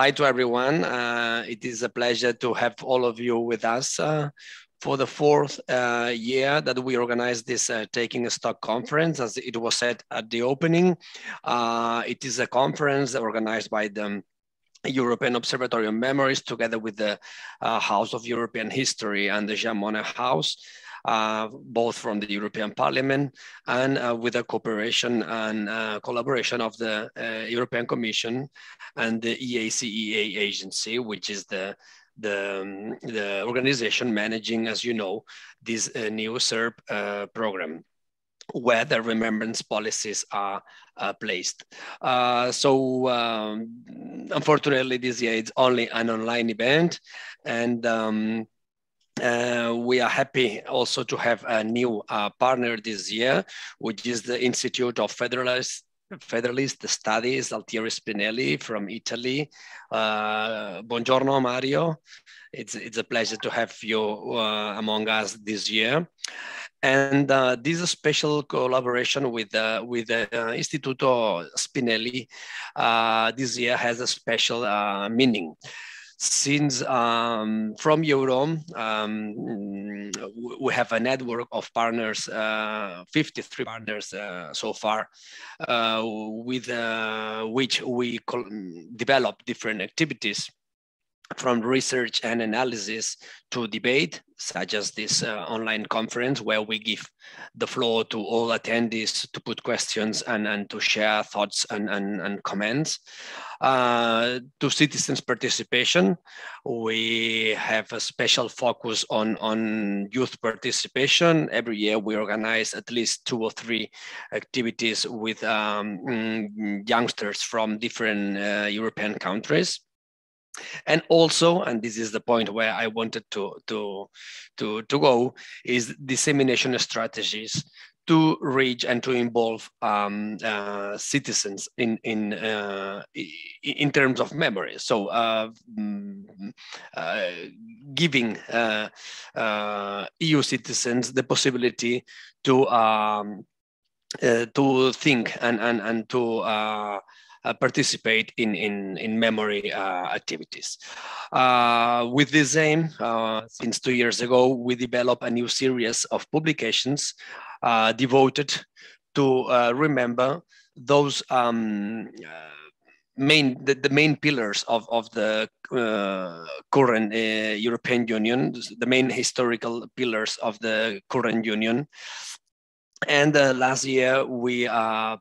hi to everyone. Uh, it is a pleasure to have all of you with us uh, for the fourth uh, year that we organize this uh, Taking a Stock conference, as it was said at the opening. Uh, it is a conference organized by the European Observatory on Memories together with the uh, House of European History and the Jean Monnet House both from the European Parliament and uh, with the cooperation and uh, collaboration of the uh, European Commission and the EACEA agency, which is the the, um, the organization managing, as you know, this uh, new CERV uh, program where the remembrance policies are uh, placed. Uh, so um, unfortunately, this year it's only an online event and um, uh, we are happy also to have a new uh, partner this year, which is the Institute of Federalist, Federalist Studies, Altiero Spinelli from Italy. Uh, buongiorno, Mario. It's, it's a pleasure to have you uh, among us this year. And uh, this special collaboration with, uh, with the Istituto Spinelli. this year has a special meaning since um, from EUROM, um, we have a network of partners, uh, 53 partners uh, so far, uh, with uh, which we develop different activities from research and analysis to debate, such as this uh, online conference where we give the floor to all attendees to put questions and, and to share thoughts and, and, and comments. Uh, to citizens participation, we have a special focus on, on youth participation. Every year we organize at least two or three activities with um, mm, youngsters from different uh, European countries and also and this is the point where i wanted to to to, to go is dissemination strategies to reach and to involve um, uh, citizens in in uh, in terms of memory. So uh, mm, uh giving uh, uh, EU citizens the possibility to um, to think and and and to participate in, in, in memory uh, activities. Uh, with this aim, since two years ago, we developed a new series of publications devoted to remember those um, main the, the, main pillars of, of the uh, current uh, European Union, the main historical pillars of the current Union. And uh, last year we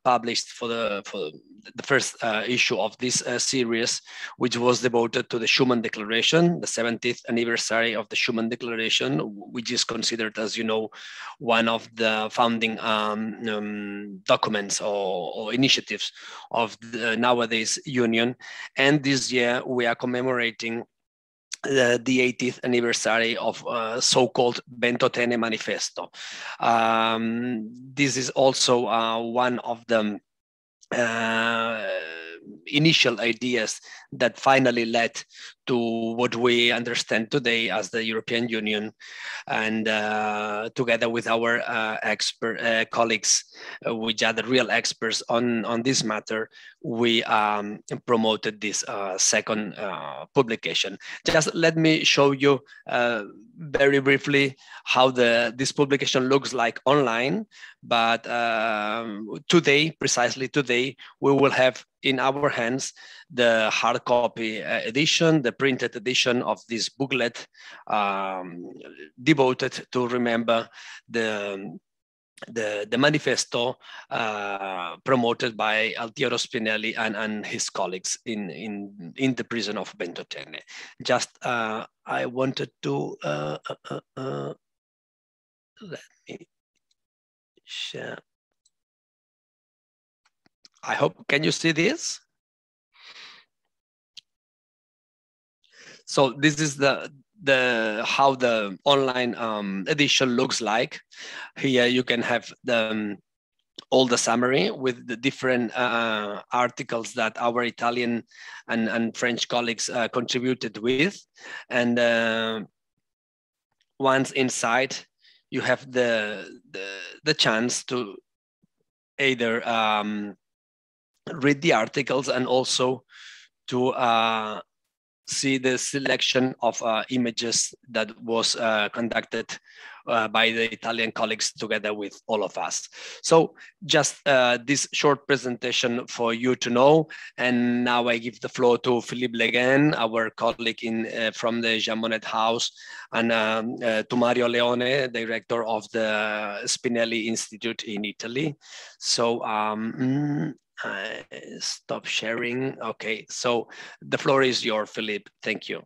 published for the for the first uh, issue of this uh, series, which was devoted to the Schuman Declaration, the 70th anniversary of the Schuman Declaration, which is considered, as you know, one of the founding um, um, documents or, or, initiatives of the nowadays Union. And this year we are commemorating the, the 80th anniversary of uh, so-called Ventotene Manifesto. Um, this is also uh, one of the uh, initial ideas that finally led to what we understand today as the European Union. And uh, together with our uh, expert uh, colleagues, uh, which are the real experts on, on this matter, we um, promoted this uh, second uh, publication. Just let me show you very briefly how the this publication looks like online. But um, today, precisely today, we will have in our hands the hard copy uh, edition, the printed edition of this booklet um, devoted to remember the the, the manifesto uh, promoted by Altiero Spinelli and, and his colleagues in, in, in the prison of Ventotene. Just uh, I wanted to uh, uh, uh, uh let me share. I hope, can you see this? So this is the the how the online um, edition looks like. Here you can have the um, all the summary with the different uh, articles that our Italian and, and French colleagues uh, contributed with. And uh, once inside, you have the, the, the chance to either um, read the articles and also to uh, see the selection of uh, images that was uh, conducted uh, by the Italian colleagues together with all of us. So just uh, this short presentation for you to know. And now I give the floor to Philippe Le Guen, our colleague in, uh, from the Jean Monnet House, and um, uh, to Mario Leone, director of the Spinelli Institute in Italy. So um, mm, stop sharing. Okay, so the floor is yours, Philippe. Thank you.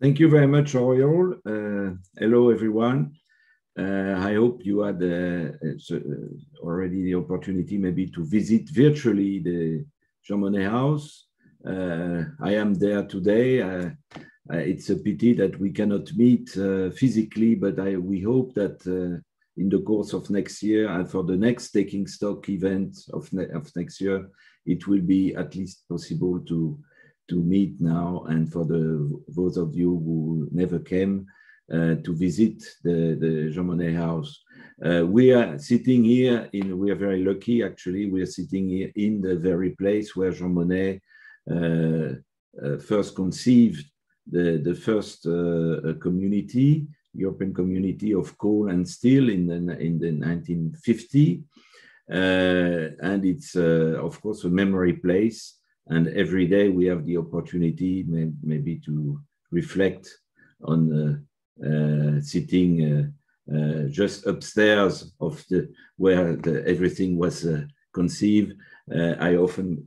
Thank you very much, Oriol. Uh, hello, everyone. Uh, I hope you had uh, uh, already the opportunity maybe to visit virtually the Jean Monnet House. Uh, I am there today. Uh, it's a pity that we cannot meet physically, but I, we hope that in the course of next year and for the next taking stock event of, ne of next year, it will be at least possible to, to meet now. And for the those of you who never came uh, to visit the, the Jean Monnet house, uh, we are sitting here in, we are very lucky actually, we are sitting here in the very place where Jean Monnet uh, uh first conceived the, the first uh, community European Community of Coal and Steel in the, in the 1950. Uh, and it's, uh, of course, a memory place. And every day we have the opportunity may, maybe to reflect on uh, sitting just upstairs of the where the, everything was conceived. I often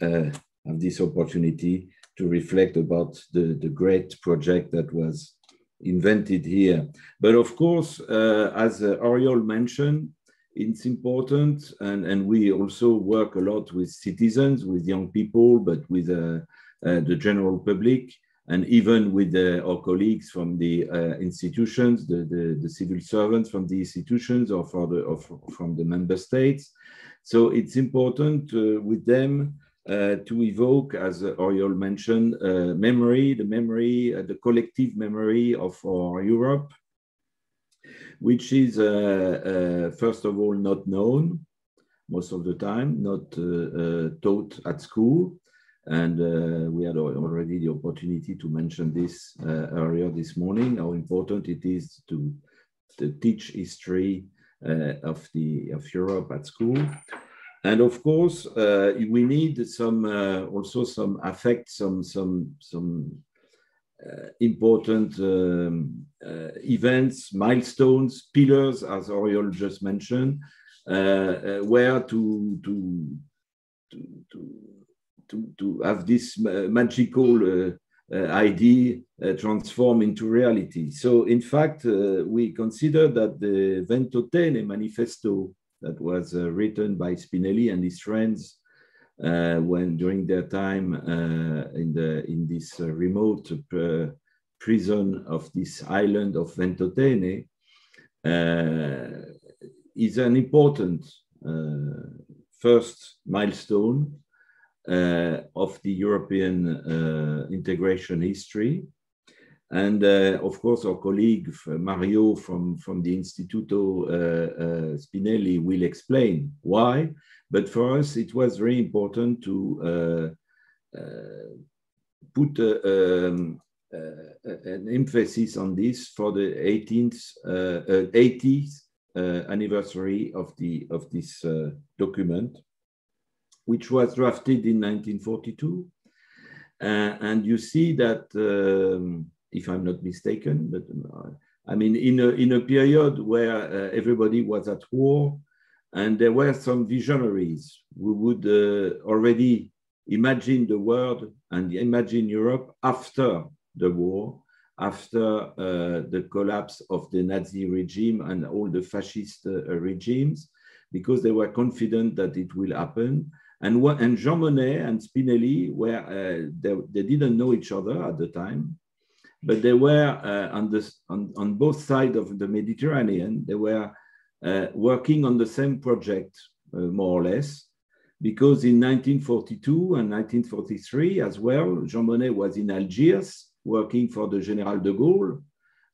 have this opportunity to reflect about the, the great project that was invented here. But of course, uh, as uh, Oriol mentioned, it's important, and, and we also work a lot with citizens, with young people, but with uh, uh the general public, and even with uh, our colleagues from the uh, institutions, the, the, the, civil servants from the institutions or, for the, or from the member states. So it's important with them to evoke, as Oriol mentioned, uh, memory, the memory, uh, the collective memory of our Europe, which is, first of all, not known most of the time, not taught at school. And uh, we had already the opportunity to mention this uh, earlier this morning, how important it is to, to teach history uh, of, the, of Europe at school. And of course, uh, we need some uh, also some affect, some some some uh, important um, uh, events, milestones, pillars, as Oriol just mentioned, uh, uh, where to to to to to, have this magical idea transform into reality. So, in fact, we consider that the Ventotene Manifesto that was uh, written by Spinelli and his friends uh, when during their time uh, in the in this remote prison of this island of Ventotene is an important first milestone uh, of the European uh, integration history. And uh, of course, our colleague Mario from, from the Instituto uh, uh, Spinelli will explain why. But for us, it was very important to uh, uh, put um, an emphasis on this for the 18th, 80th anniversary of, the, of this document, which was drafted in 1942. and you see that um, if I'm not mistaken. But uh, I mean, in a, in a period where uh, everybody was at war and there were some visionaries who would uh, already imagine the world and imagine Europe after the war, after uh, the collapse of the Nazi regime and all the fascist regimes, because they were confident that it will happen. And, and Jean Monnet and Spinelli, were, uh, they, they didn't know each other at the time, but they were uh, on, the, on, on both sides of the Mediterranean, they were uh, working on the same project, uh, more or less, because in 1942 and 1943 as well, Jean Monnet was in Algiers working for the General de Gaulle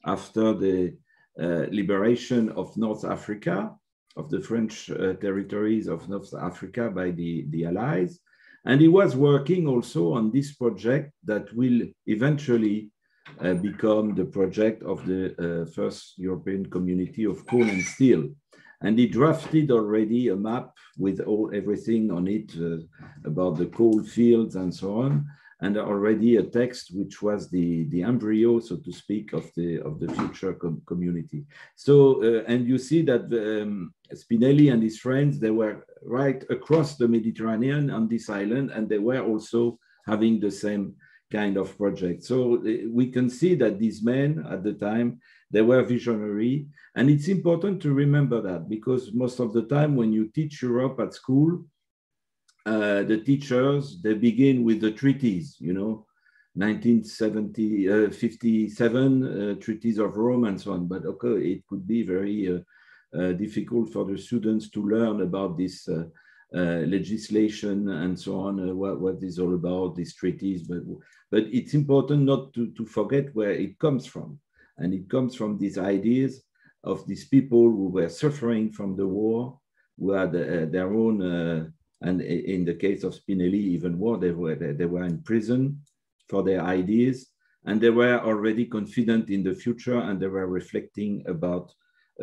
after the uh, liberation of North Africa, of the French uh, territories of North Africa by the, the Allies. And he was working also on this project that will eventually uh, become the project of the uh, first European community of coal and steel. And he drafted already a map with all everything on it uh, about the coal fields and so on and already a text which was the, the embryo, so to speak, of the, of the future com community. So, uh, and you see that um, Spinelli and his friends, they were right across the Mediterranean on this island, and they were also having the same kind of project. So uh, we can see that these men at the time, they were visionary. And it's important to remember that because most of the time when you teach Europe at school, uh, the teachers, they begin with the treaties, you know, 1970, uh, 57 uh, treaties of Rome and so on. But okay, it could be very uh, uh, difficult for the students to learn about this Uh, legislation and so on, uh, what, what is all about these treaties. But, but it's important not to, to forget where it comes from. And it comes from these ideas of these people who were suffering from the war, who had uh, their own and in the case of Spinelli, even more, they were, they were in prison for their ideas, and they were already confident in the future, and they were reflecting about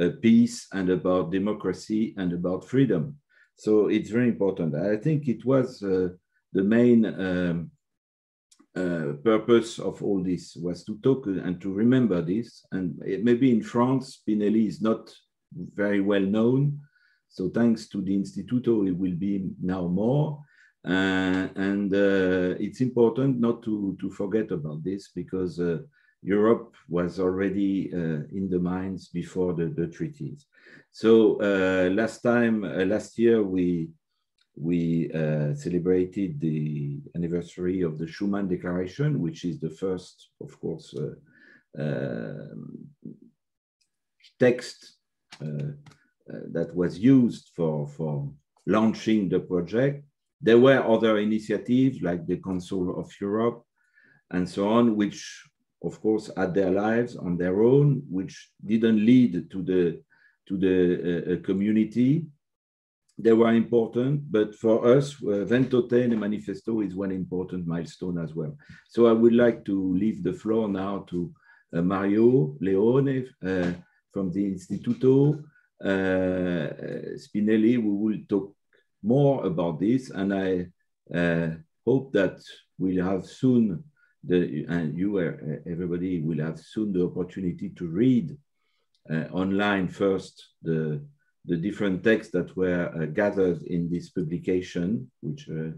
uh, peace and about democracy and about freedom. So it's very important. I think it was uh, the main um, uh, purpose of all this was to talk and to remember this. And maybe in France, Spinelli is not very well known, so thanks to the Instituto, it will be now more. Uh, and uh, it's important not to, to forget about this because uh, Europe was already uh, in the minds before the, the treaties. So uh, last time, uh, last year, we, we celebrated the anniversary of the Schuman Declaration, which is the first, of course, text uh, that was used for, for launching the project. There were other initiatives like the Council of Europe and so on, which of course had their lives on their own, which didn't lead to the, to the uh, community. They were important, but for us, uh, Ventotene Manifesto is one important milestone as well. So I would like to leave the floor now to uh, Mario Leone uh, from the Instituto, uh, Spinelli, we will talk more about this, and I uh, hope that we'll have soon the and you uh, everybody will have soon the opportunity to read uh, online first the the different texts that were uh, gathered in this publication, which uh,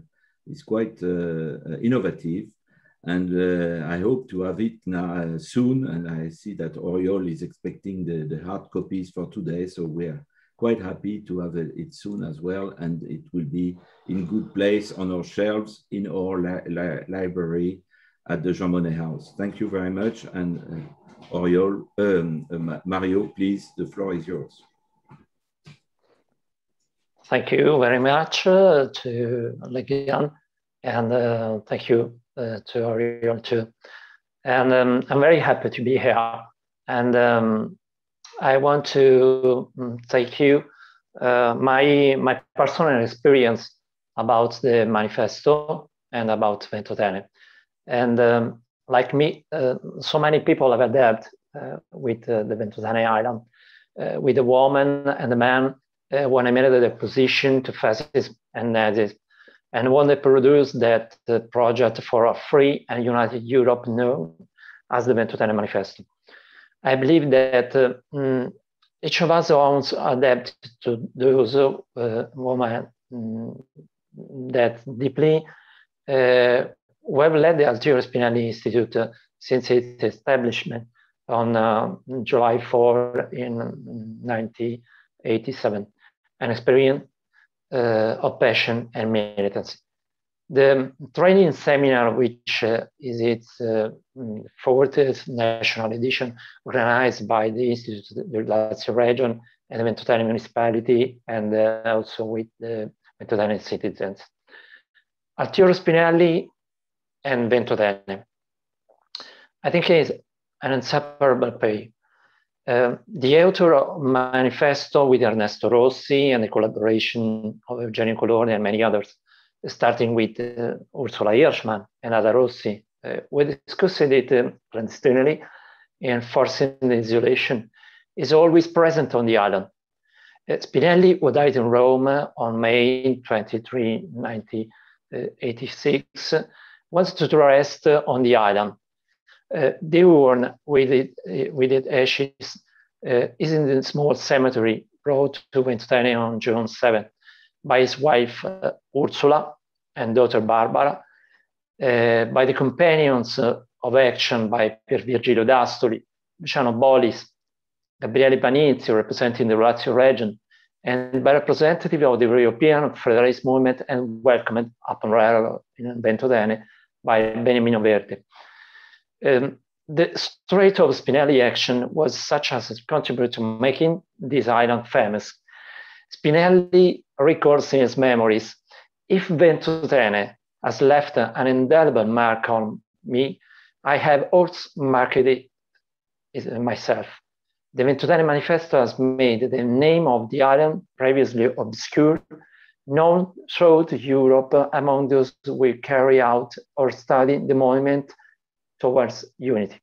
is quite innovative. And uh, I hope to have it now uh, soon. And I see that Oriol is expecting the, the hard copies for today. So we're quite happy to have it soon as well. And it will be in good place on our shelves in our li li library at the Jean Monnet House. Thank you very much. And uh, Oriol, um, uh, Mario, please, the floor is yours. Thank you very much uh, to Le Guen. And uh, thank you uh, to Oriol too. And um, I'm very happy to be here. And um, I want to mm, take you uh, my, my personal experience about the manifesto and about Ventotene. And um, like me, uh, so many people have adapted uh, with uh, the Ventotene Island, uh, with the woman and the man when I made the position to fascism and Nazism and when they produced that the project for a free and united Europe known as the Ventotene Manifesto. I believe that uh, mm, each of us owns adapt to those uh, women mm, that deeply uh, have led the Altiero Spinelli Institute uh, since its establishment on uh, July 4 in 1987 an experience uh, of passion and militancy. The training seminar, which uh, is its uh, 40th national edition, organized by the Institute of the Lazio region and the Ventotene municipality, and uh, also with the Ventotene citizens. Altiero Spinelli and Ventotene. I think is an inseparable pair. Uh, the author of Manifesto with Ernesto Rossi and the collaboration of Eugenio Colorni and many others starting with uh, Ursula Hirschmann and Ada Rossi. Uh, we discussed it clandestinely and forcing the isolation is always present on the island. Uh, Spinelli, who died in Rome on May 23, 1986, wants to rest on the island. Uh, the urn with, it, with its ashes uh, is in the small cemetery brought to Ventotene on June 7 by his wife uh, Ursula and daughter Barbara, uh, by the companions uh, of action by Pier Virgilio Dastoli, Luciano Bolis, Gabriele Panizio representing the Lazio region, and by representative of the European Federalist movement and welcomed upon arrival in Ventotene by Beniamino Verde. Um, the straight of Spinelli action was such as contributed to making this island famous. Spinelli records in his memories, if Ventotene has left an indelible mark on me, I have also marked it myself. The Ventotene Manifesto has made the name of the island, previously obscure, known throughout Europe among those who carry out or study the movement towards unity.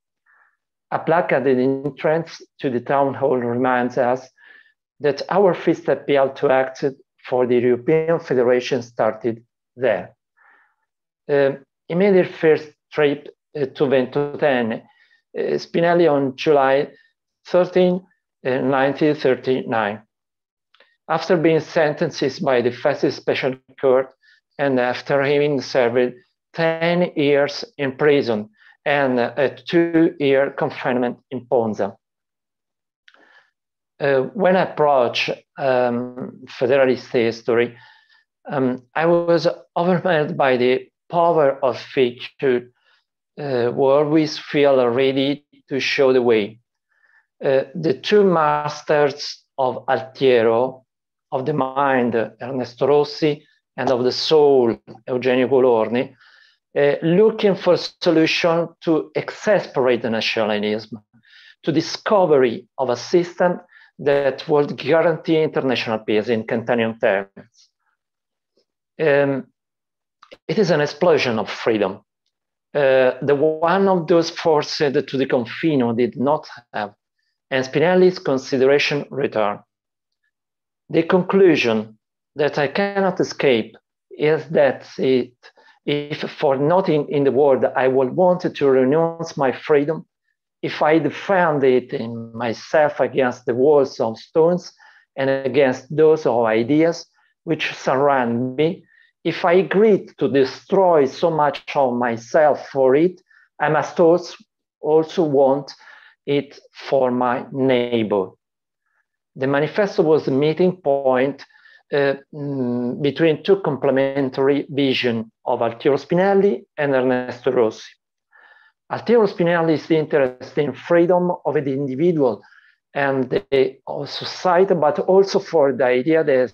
A plaque at the entrance to the town hall reminds us that our first appeal to act for the European Federation started there. Uh, he made his first trip uh, to Ventotene, uh, Spinelli on July 13, in 1939. Uh, after being sentenced by the Fascist Special Court and after having served 10 years in prison and a two-year confinement in Ponza. Uh, when I approach um, Federalist history, um, I was overwhelmed by the power of figure uh, who always feel ready to show the way. Uh, the two masters of Altiero, of the mind, Ernesto Rossi, and of the soul, Eugenio Colorni, uh, looking for a solution to exasperate the nationalism, to discovery of a system that would guarantee international peace in Kantian terms. Um, it is an explosion of freedom. Uh, the one of those forced to the confino did not have and Spinelli's consideration return. The conclusion that I cannot escape is that it, if for nothing in the world I would want to renounce my freedom, if I defend it in myself against the walls of stones and against those of ideas which surround me, if I agreed to destroy so much of myself for it, I must also, also want it for my neighbor. The manifesto was the meeting point uh, mm, between two complementary visions of Altiero Spinelli and Ernesto Rossi. Altiero Spinelli is interested in freedom of the individual and the of society, but also for the idea that,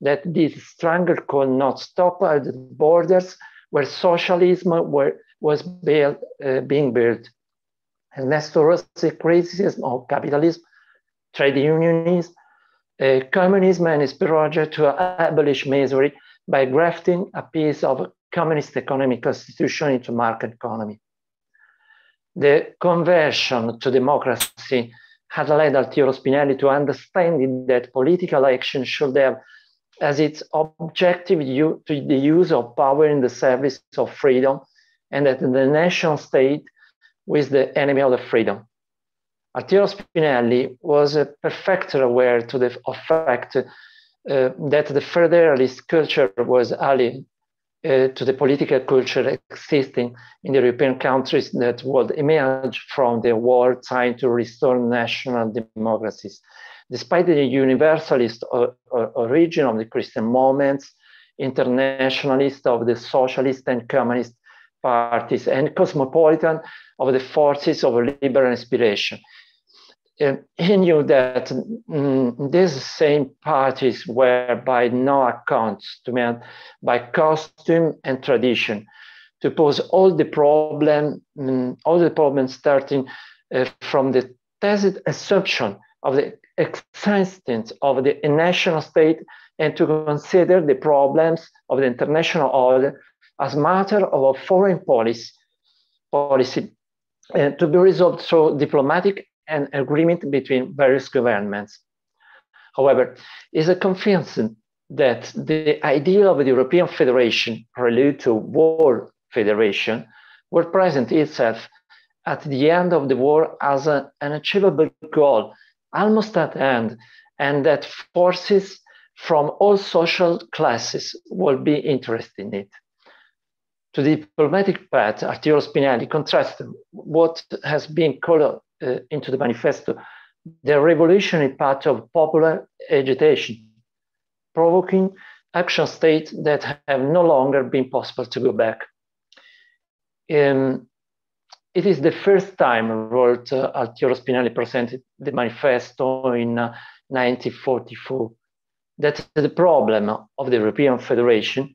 that this struggle could not stop at the borders where socialism were, was built, uh, being built. Rossi criticism of capitalism, trade unionism, uh, communism and his project to abolish misery by grafting a piece of communist economic constitution into market economy. The conversion to democracy had led Altiero Spinelli to understanding that political action should have as its objective to the use of power in the service of freedom, and that the nation state with the enemy of the freedom. Altiero Spinelli was perfectly aware to the fact uh, that the federalist culture was alien uh, to the political culture existing in the European countries that would emerge from the war trying to restore national democracies. Despite the universalist origin of the Christian movements, internationalist of the socialist and communist parties, and cosmopolitan of the forces of liberal inspiration. Uh, he knew that mm, these same parties were by no account to man by costume and tradition to pose all the problem, mm, all the problems starting uh, from the tacit assumption of the existence of the national state and to consider the problems of the international order as matter of a foreign policy, policy uh, to be resolved through diplomatic and agreement between various governments. However, is a convinced that the idea of the European Federation prelude to war federation were present itself at the end of the war as a, an achievable goal, almost at end, and that forces from all social classes will be interested in it. To the diplomatic path, Altiero Spinelli contrasted what has been called uh, into the manifesto the revolutionary part of popular agitation, provoking action states that have no longer been possible to go back. Um, it is the first time, wrote uh, Altiero Spinelli presented the manifesto in uh, 1944, that the problem of the European Federation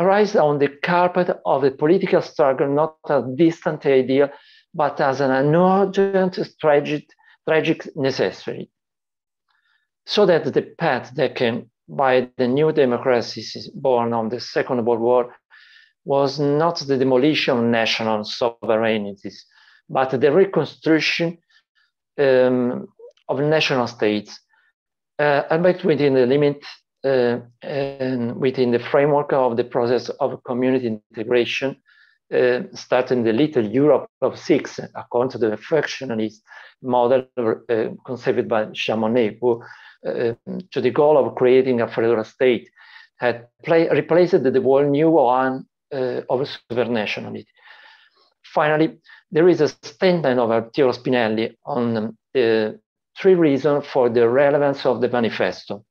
arises on the carpet of the political struggle, not a distant idea, but as an urgent, tragic, tragic necessity. So that the path that taken by the new democracies born on the Second World War was not the demolition of national sovereignties, but the reconstruction um, of national states, uh, albeit within the limit and within the framework of the process of community integration, uh, starting the little Europe of six, according to the functionalist model uh, conceived by Jean Monnet, who, uh, to the goal of creating a federal state, had play, replaced the whole new one uh, of supranationality. Finally, there is a statement of Altiero Spinelli on um, the three reasons for the relevance of the manifesto,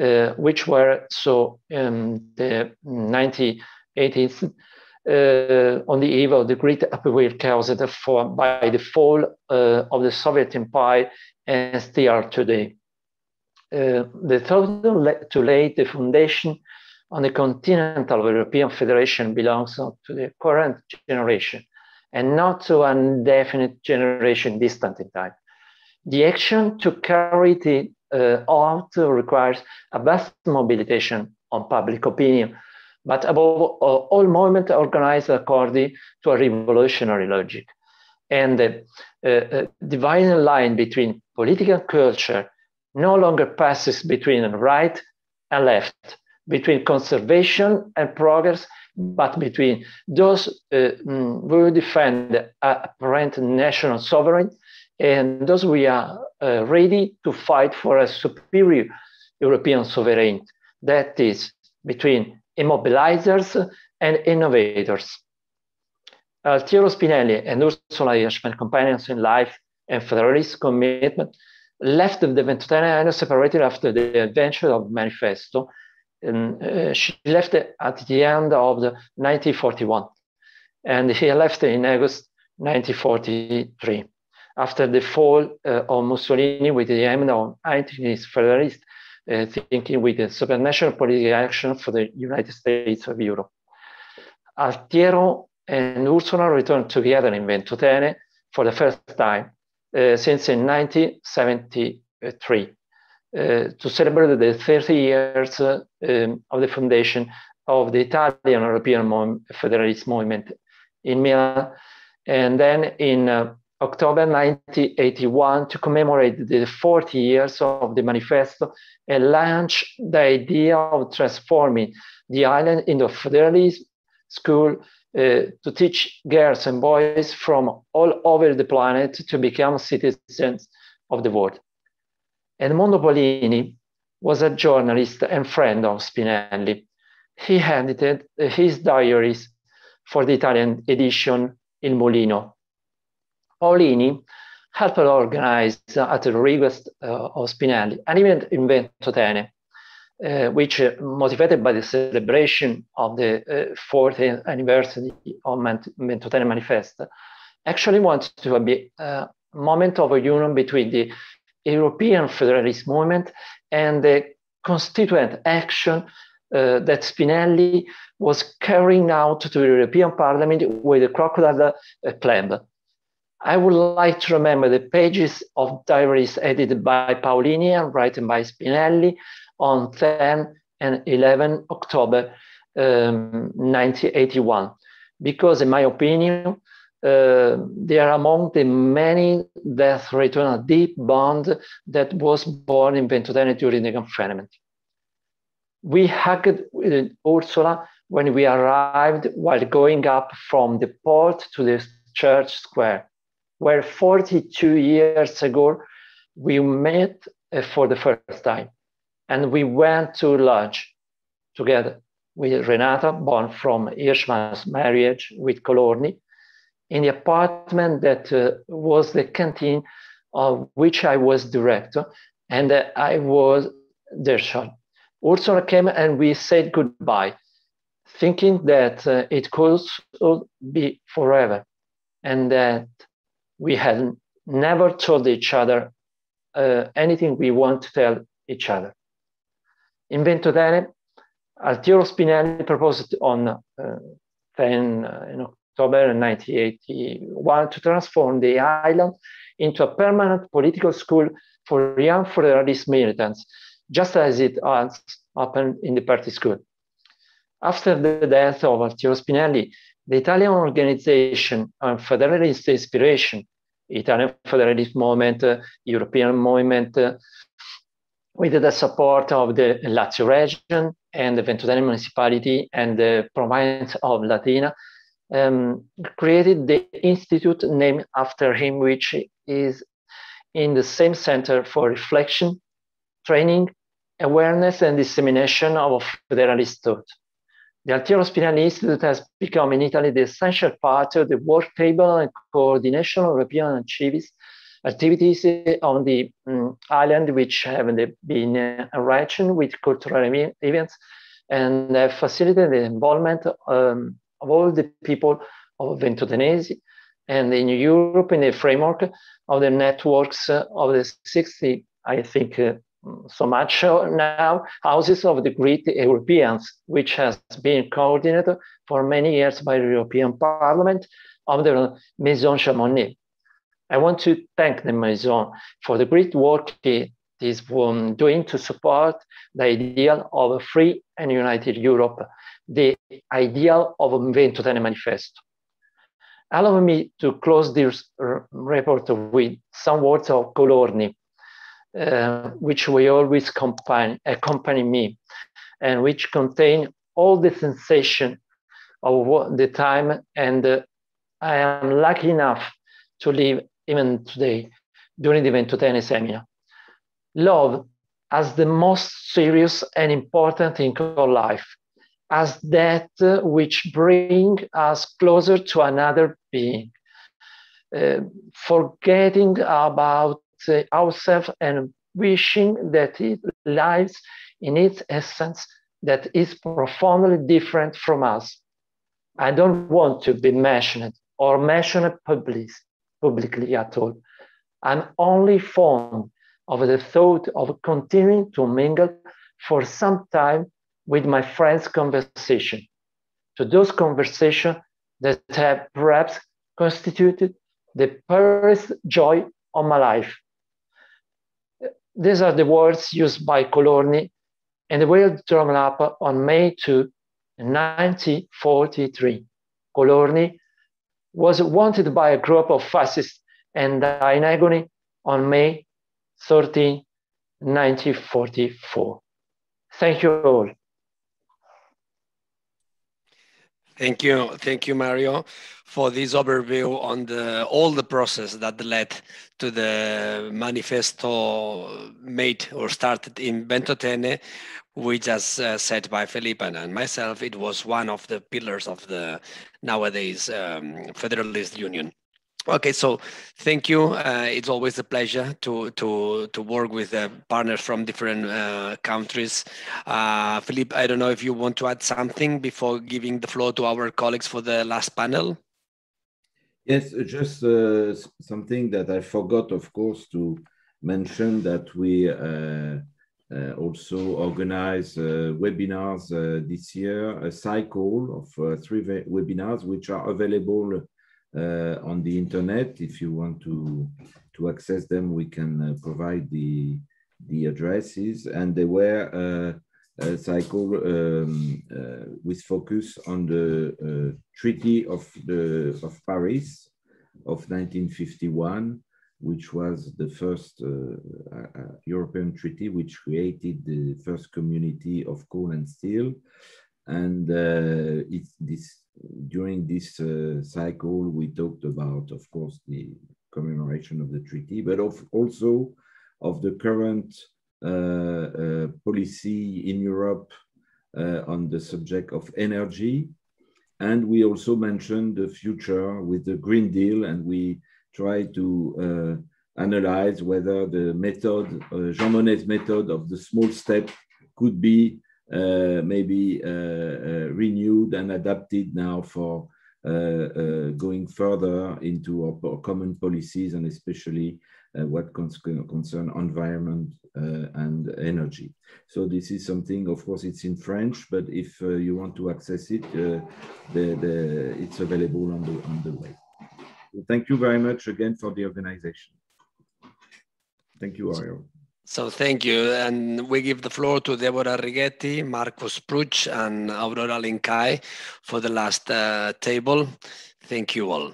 uh, which were so in the 1980s uh, on the eve of the great upheaval caused by the fall uh, of the Soviet Empire and still are today. Uh, the thought to lay the foundation on the continental European Federation belongs to the current generation and not to an indefinite generation distant in time. The action to carry it uh, out requires a vast mobilization on public opinion, but above all, movement organized according to a revolutionary logic. And the uh, uh, dividing line between political culture no longer passes between right and left, between conservation and progress, but between those uh, mm, who defend a apparent national sovereignty and thus we are uh, ready to fight for a superior European sovereignty that is between immobilizers and innovators. Altiero Spinelli and Ursula Hirschmann, companions in life and federalist commitment, left the Ventotene separated after the adventure of Manifesto and uh, she left at the end of the 1941 and he left in August 1943 after the fall uh, of Mussolini with the aim of anti federalist uh, thinking with the supranational political action for the United States of Europe. Altiero and Ursula returned together in Ventotene for the first time uh, since in 1973. Uh, to celebrate the 30 years uh, um, of the foundation of the Italian European Federalist movement in Milan. And then in uh, October 1981, to commemorate the 40 years of the manifesto and launch the idea of transforming the island into a federalist school uh, to teach girls and boys from all over the planet to become citizens of the world. Edmondo Paolini was a journalist and friend of Spinelli. He edited his diaries for the Italian edition Il Mulino. Paolini helped organize at the request uh, of Spinelli an event in Ventotene, uh, which, uh, motivated by the celebration of the uh, fourth anniversary of the Ventotene Manifesto, actually wanted to be a moment of a union between the European federalist movement and the constituent action uh, that Spinelli was carrying out to the European Parliament with the Crocodile uh, Club. I would like to remember the pages of diaries edited by Paolini and written by Spinelli on 10 and 11 October um, 1981, because in my opinion, uh, they are among the many that return a deep bond that was born in Ventotene during the confinement. We hugged with Ursula when we arrived while going up from the port to the church square, where 42 years ago we met uh, for the first time. And we went to lunch together with Renata, born from Hirschmann's marriage with Colorni, in the apartment that uh, was the canteen of which I was director, and uh, I was their son. Ursula came and we said goodbye, thinking that uh, it could be forever, and that we had never told each other uh, anything we want to tell each other. In Ventotene, Altiero Spinelli proposed on uh, 10 uh, in October 1981 to transform the island into a permanent political school for young federalist militants, just as it has happened in the party school. After the death of Altiero Spinelli, the Italian organization on federalist inspiration, Italian federalist movement, uh, European movement, uh, with the support of the Lazio region and the Ventotene municipality and the province of Latina, um, created the institute named after him, which is in the same center for reflection, training, awareness, and dissemination of federalist thought. The Spinelli Institute has become in Italy the essential part of the work table and coordination of European activities, activities on the um, island, which have been enriched with cultural events and have facilitated the involvement um, of all the people of Ventotenesi and in Europe in the framework of the networks of the 60, I think, uh, so much now, houses of the great Europeans, which has been coordinated for many years by the European Parliament of the Maison Jean Monnet. I want to thank the Maison for the great work it is um, doing to support the ideal of a free and united Europe the ideal of Ventotene Manifesto. Allow me to close this report with some words of Colorni, uh, which will always accompany, accompany me, and which contain all the sensation of the time. And uh, I am lucky enough to live even today during the Ventotene seminar. Love as the most serious and important thing of life as that which bring us closer to another being, uh, forgetting about uh, ourselves and wishing that it lies in its essence that is profoundly different from us. I don't want to be mentioned or mentioned public, publicly at all. I'm only fond of the thought of continuing to mingle for some time with my friends' conversation, to those conversations that have perhaps constituted the purest joy of my life. These are the words used by Colorni and they were drawn up on May 2, 1943. Colorni was wanted by a group of fascists and died in agony on May 13, 1944. Thank you all. Thank you, thank you, Mario, for this overview on the all the process that led to the manifesto made or started in Ventotene, which, as uh, said by Felipe and myself, it was one of the pillars of the nowadays um, Federalist Union. Okay, so thank you. Uh, it's always a pleasure to to to work with uh, partners from different uh, countries. Uh, Philippe, I don't know if you want to add something before giving the floor to our colleagues for the last panel. Yes, just uh, something that I forgot, of course, to mention that we uh, also organize webinars this year, a cycle of three webinars which are available uh, on the internet. If you want to, to access them, we can uh, provide the, the addresses, and they were a cycle um, with focus on the Treaty of the of Paris of 1951 which was the first uh, uh, European treaty which created the first community of coal and steel. And uh, it's this during this uh, cycle, we talked about, of course, the commemoration of the treaty, but of also of the current uh, uh, policy in Europe on the subject of energy. And we also mentioned the future with the Green Deal, and we try to uh, analyze whether the method, uh, Jean Monnet's method of the small step could be uh, Uh, maybe uh, uh, renewed and adapted now for going further into our, our, common policies and especially what concern environment and energy. So this is something, of course, it's in French, but if you want to access it, the, the, it's available on the, on the web. Thank you very much again for the organization. Thank you, Oriol. So thank you. And we give the floor to Deborah Righetti, Marcus Pruch, and Aurora Lincai for the last uh, table. Thank you all.